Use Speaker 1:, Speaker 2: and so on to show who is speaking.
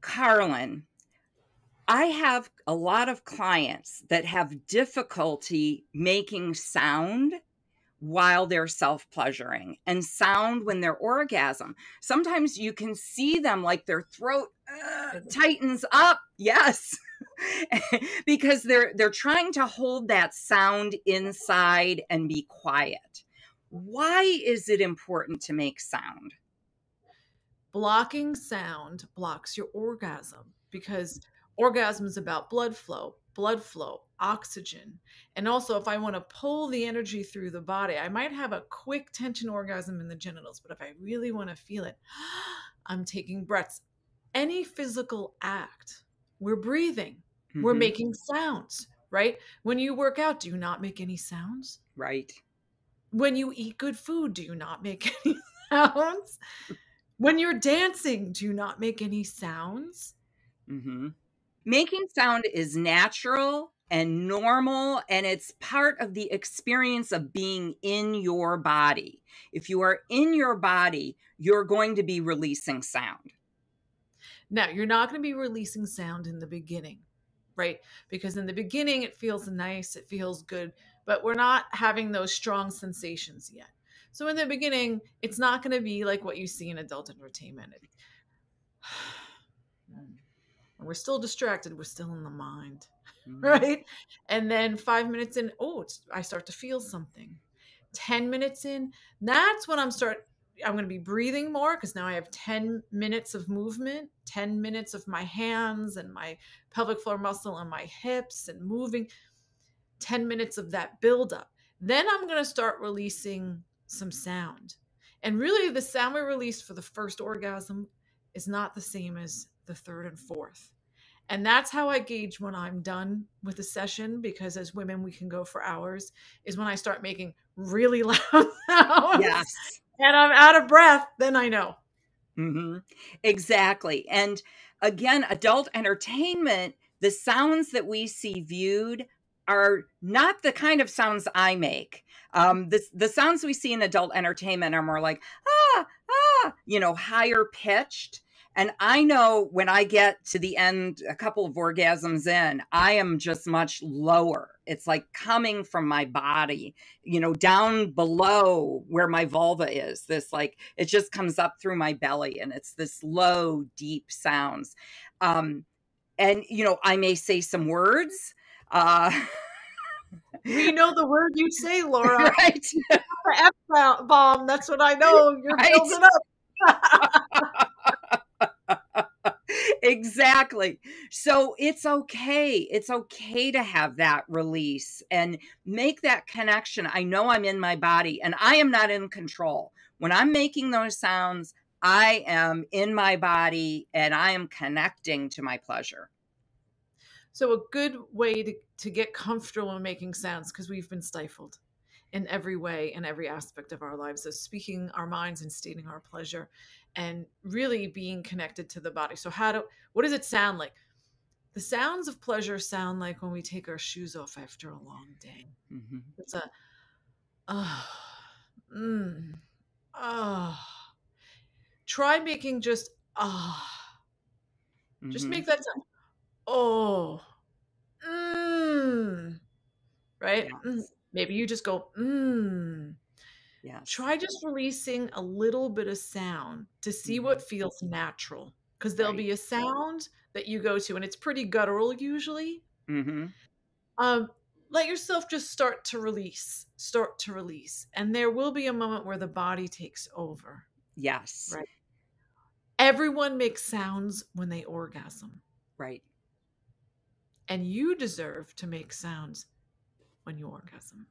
Speaker 1: Carlin, I have a lot of clients that have difficulty making sound while they're self pleasuring and sound when they're orgasm. Sometimes you can see them like their throat uh, tightens up. Yes. because they're they're trying to hold that sound inside and be quiet. Why is it important to make sound?
Speaker 2: Blocking sound blocks your orgasm because orgasm is about blood flow, blood flow, oxygen. And also, if I want to pull the energy through the body, I might have a quick tension orgasm in the genitals, but if I really want to feel it, I'm taking breaths. Any physical act, we're breathing, mm-hmm. we're making sounds, right? When you work out, do you not make any sounds?
Speaker 1: Right.
Speaker 2: When you eat good food, do you not make any sounds? When you're dancing, do you not make any sounds?
Speaker 1: Mm-hmm. Making sound is natural and normal, and it's part of the experience of being in your body. If you are in your body, you're going to be releasing sound.
Speaker 2: Now, you're not going to be releasing sound in the beginning, right? Because in the beginning, it feels nice, it feels good but we're not having those strong sensations yet. So in the beginning, it's not going to be like what you see in adult entertainment. we're still distracted. We're still in the mind, mm-hmm. right? And then five minutes in, oh, I start to feel something. Ten minutes in, that's when I'm start. I'm going to be breathing more because now I have 10 minutes of movement, 10 minutes of my hands and my pelvic floor muscle and my hips and moving. 10 minutes of that buildup. Then I'm going to start releasing some sound. And really, the sound we release for the first orgasm is not the same as the third and fourth. And that's how I gauge when I'm done with the session because as women, we can go for hours, is when I start making really loud sounds. Yes. And I'm out of breath, then I know.
Speaker 1: Mm-hmm. Exactly. And again, adult entertainment, the sounds that we see viewed are not the kind of sounds I make. Um, the, the sounds we see in adult entertainment are more like, ah, ah, you know, higher pitched. And I know when I get to the end, a couple of orgasms in, I am just much lower. It's like coming from my body, you know, down below where my vulva is. This, like, it just comes up through my belly and it's this low, deep sounds. Um, and, you know, I may say some words uh,
Speaker 2: we know the word you say, Laura. Right. F bomb. That's what I know. You're right. building
Speaker 1: up. exactly. So it's okay. It's okay to have that release and make that connection. I know I'm in my body and I am not in control. When I'm making those sounds, I am in my body and I am connecting to my pleasure.
Speaker 2: So, a good way to, to get comfortable in making sounds, because we've been stifled in every way, in every aspect of our lives, is speaking our minds and stating our pleasure and really being connected to the body. So, how do, what does it sound like? The sounds of pleasure sound like when we take our shoes off after a long day. Mm-hmm. It's a, ah, oh, mm, oh. Try making just, ah. Oh. Just mm-hmm. make that sound oh, mm, right? Mm. Maybe you just go, mm. Yeah. Try just releasing a little bit of sound to see mm-hmm. what feels natural. Because there'll right. be a sound that you go to, and it's pretty guttural usually. Mm-hmm. Um, let yourself just start to release, start to release. And there will be a moment where the body takes over.
Speaker 1: Yes.
Speaker 2: Right. Everyone makes sounds when they orgasm.
Speaker 1: Right
Speaker 2: and you deserve to make sounds when you orgasm.